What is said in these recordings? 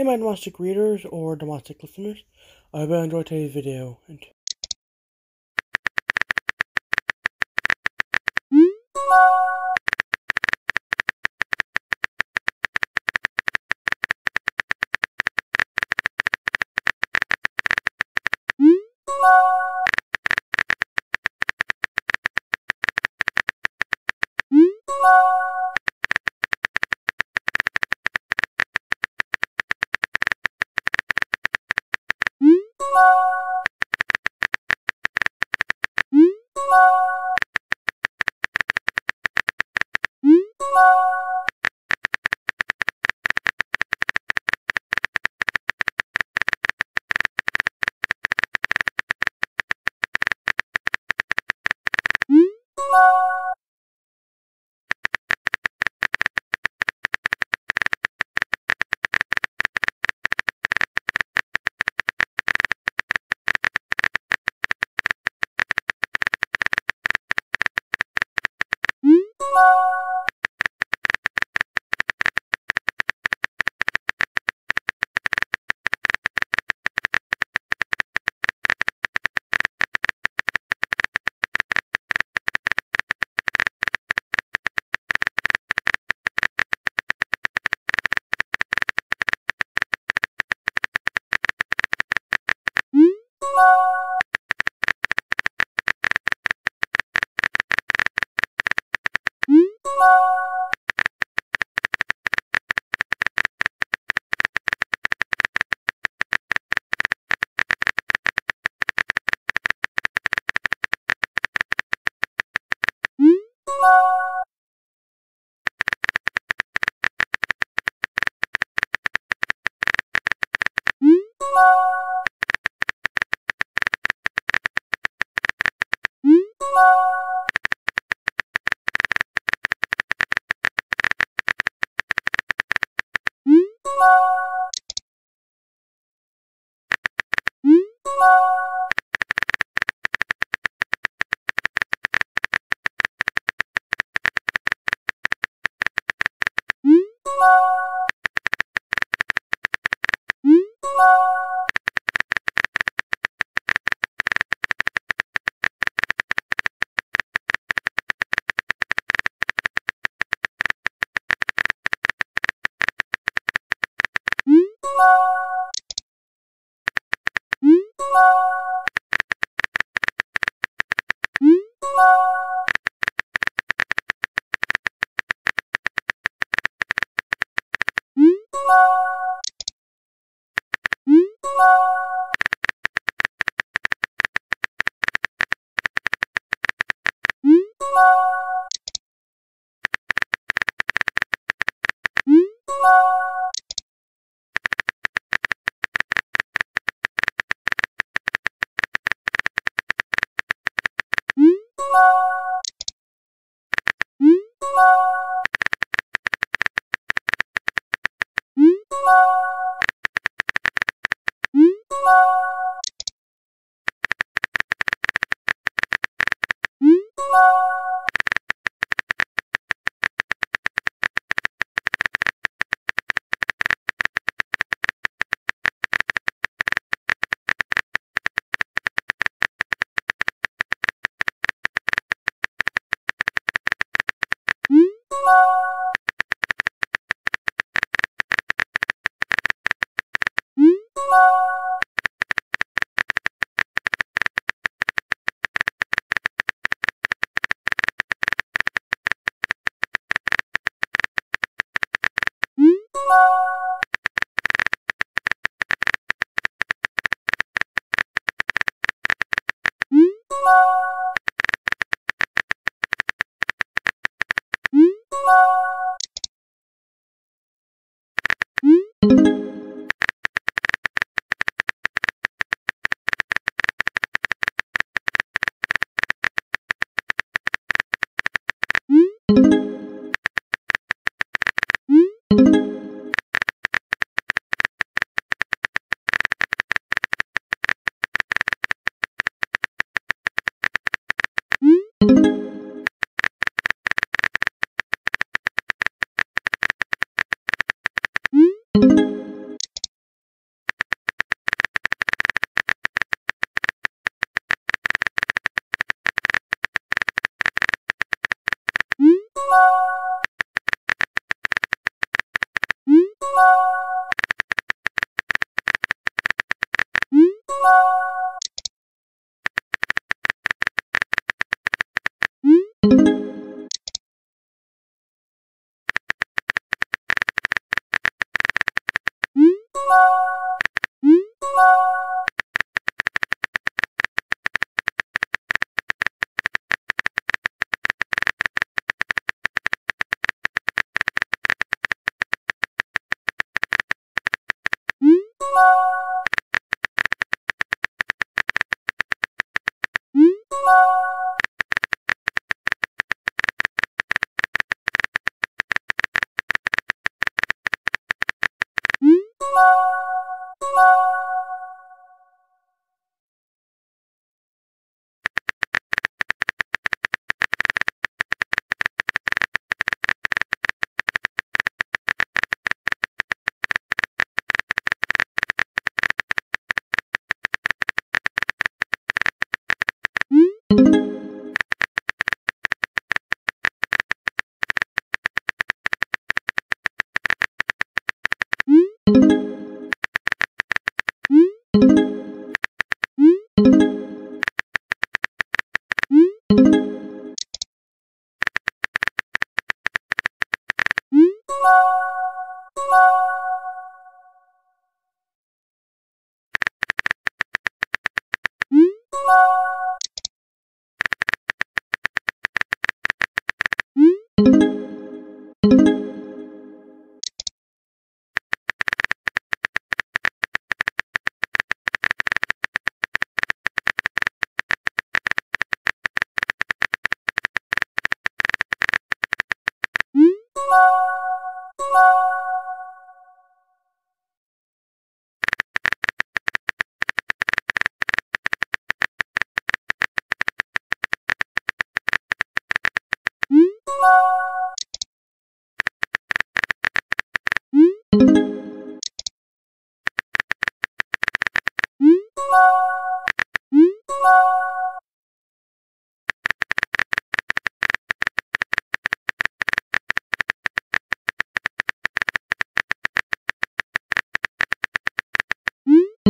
Hey my Demostic readers or Demostic listeners, I hope you enjoyed today's video. And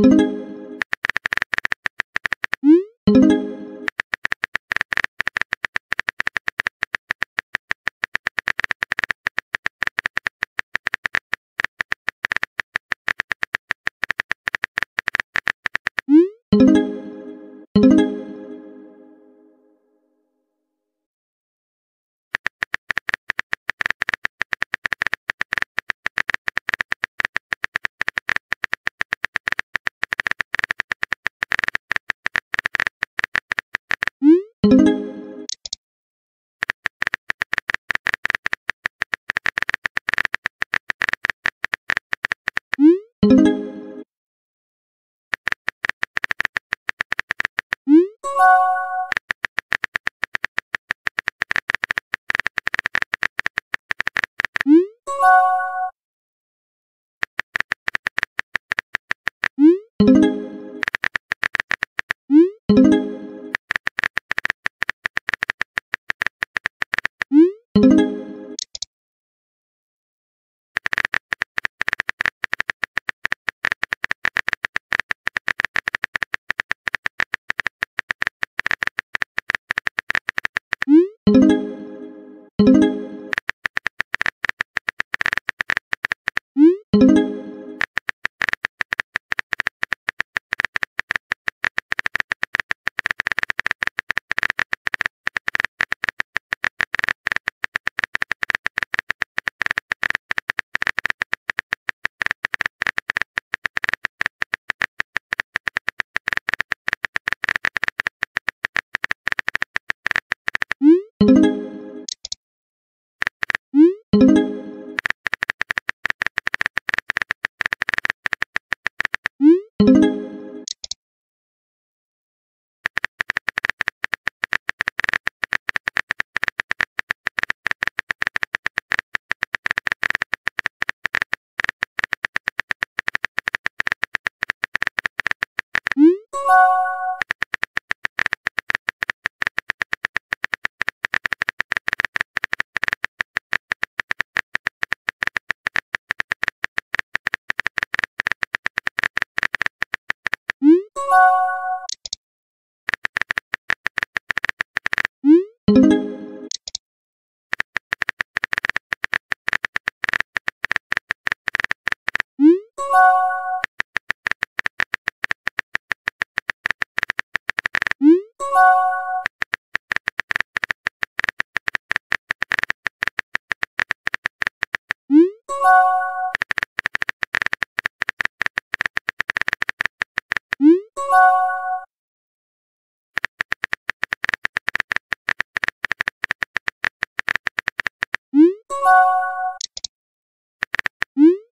thank you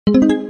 thank you.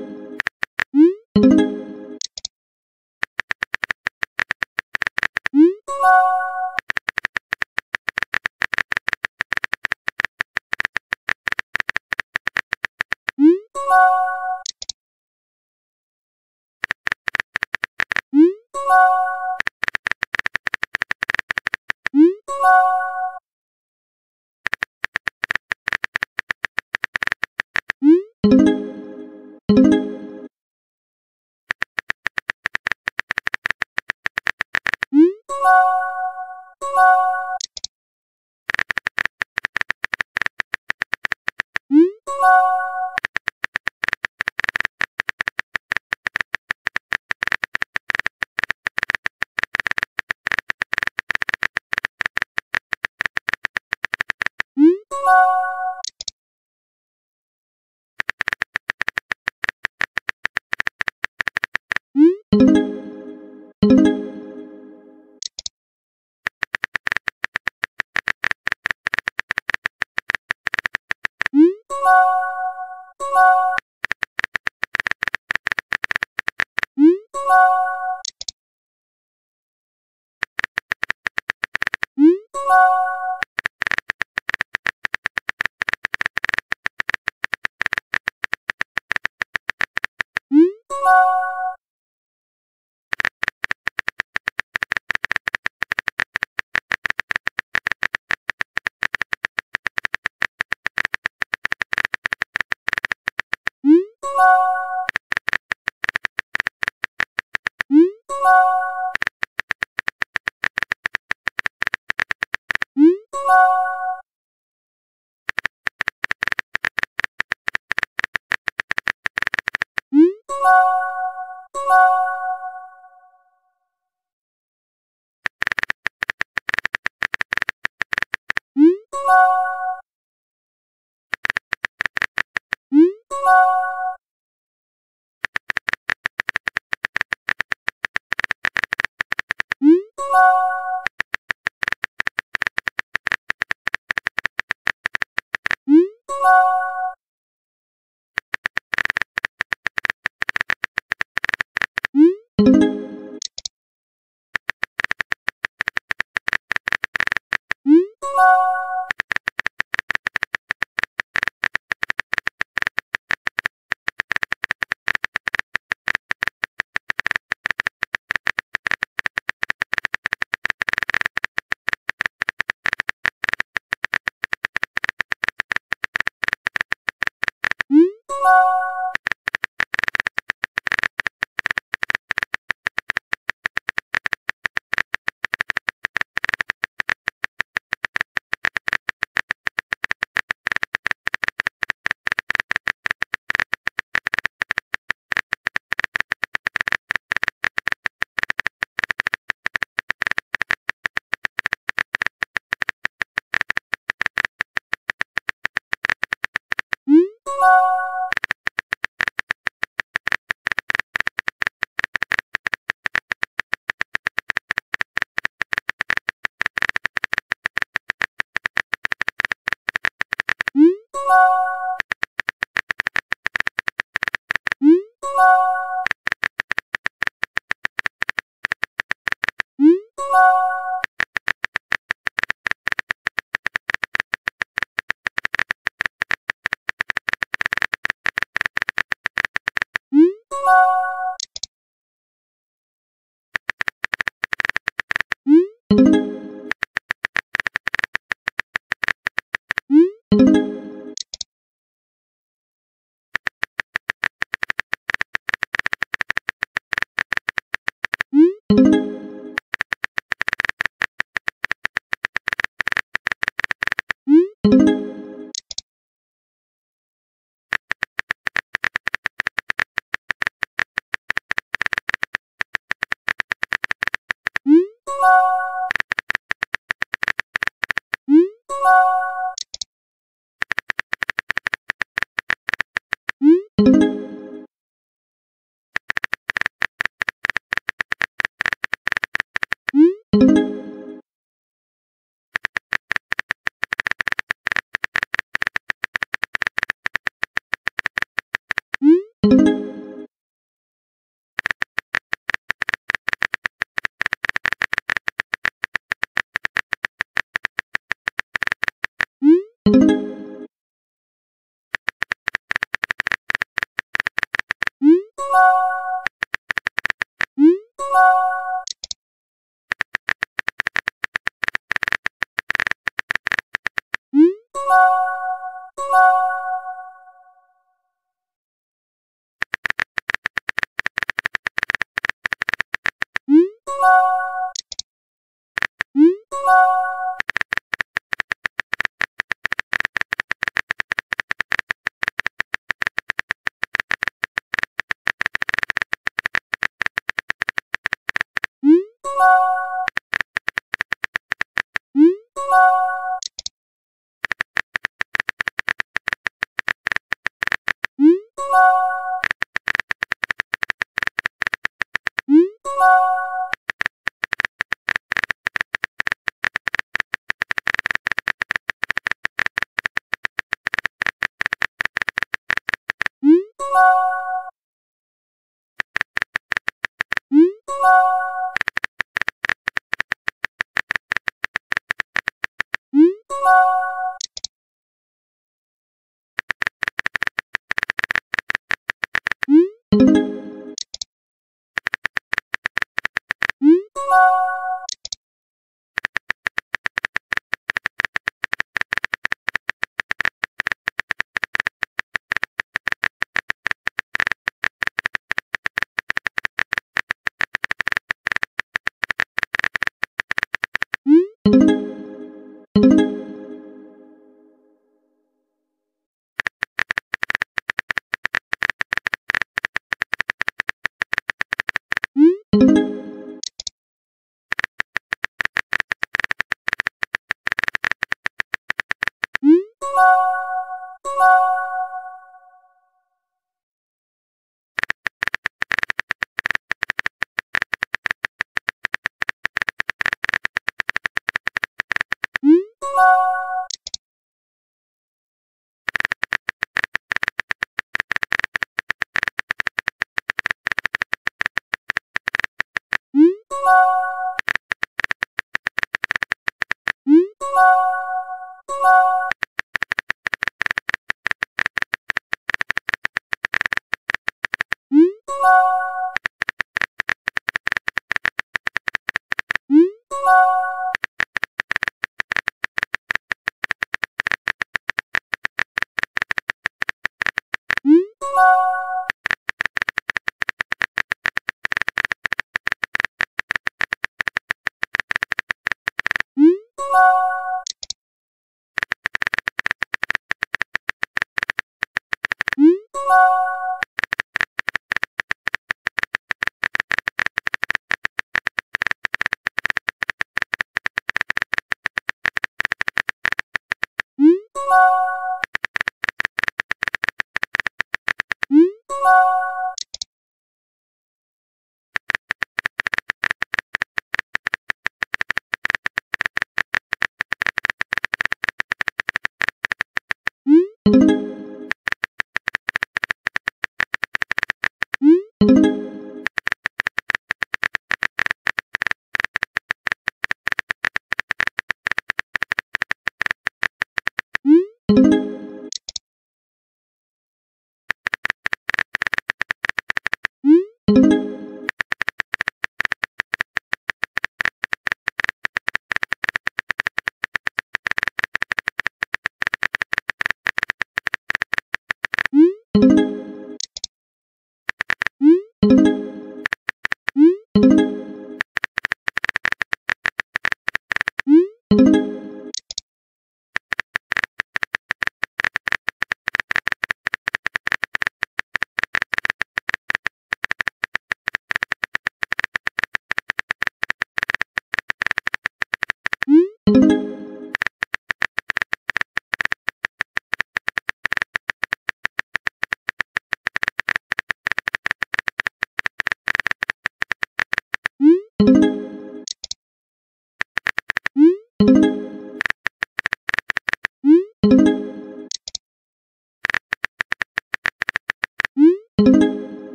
Hey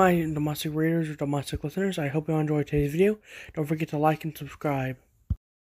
my Demostic readers or Demostic listeners, I hope you enjoyed today's video. Don't forget to like and subscribe.